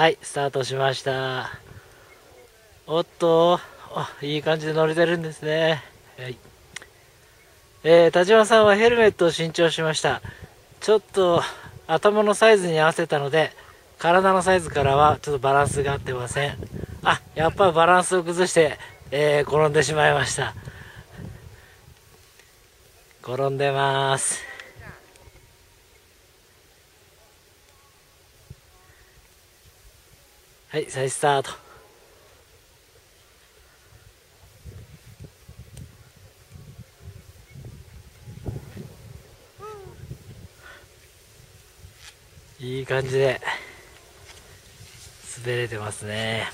はいスタートしました。おっといい感じで乗れてるんですね。はい。えー、田島さんはヘルメットを新調しました。ちょっと頭のサイズに合わせたので体のサイズからはちょっとバランスが合ってません。あやっぱりバランスを崩して、えー、転んでしまいました。転んでます。はい再スタート。いい感じで滑れてますね。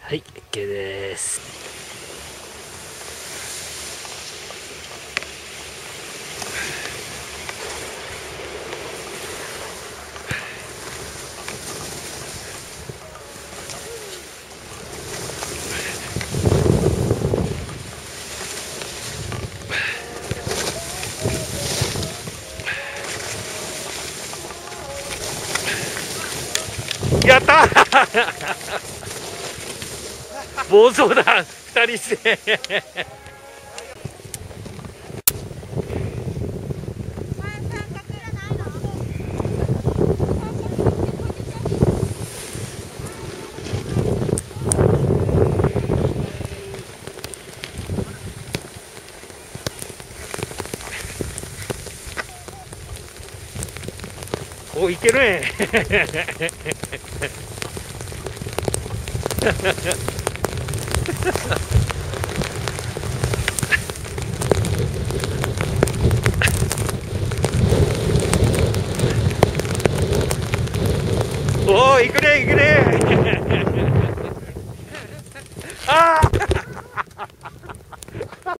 はい OK です。やった。暴走だ2人しておいけるね。おおくねくね。ああ